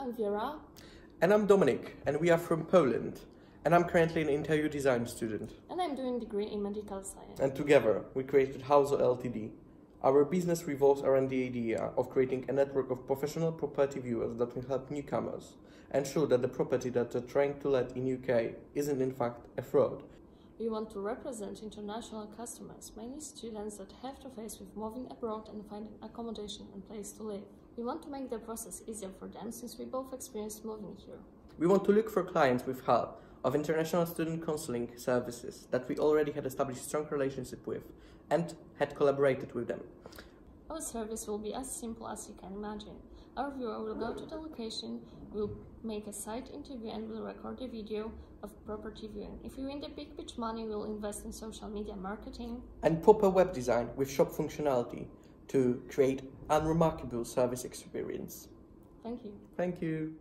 I'm Vera. And I'm Dominik, and we are from Poland. And I'm currently an interior design student. And I'm doing degree in medical science. And together, we created Houzo Ltd. Our business revolves around the idea of creating a network of professional property viewers that will help newcomers ensure that the property that they're trying to let in UK isn't in fact a fraud. We want to represent international customers, mainly students that have to face with moving abroad and finding accommodation and place to live. We want to make the process easier for them since we both experienced moving here. We want to look for clients with help of international student counseling services that we already had established strong relationship with and had collaborated with them. Our service will be as simple as you can imagine. Our viewer will go to the location, will make a site interview and will record a video of property viewing. If we win the big pitch money, we'll invest in social media marketing. And proper web design with shop functionality to create unremarkable service experience. Thank you. Thank you.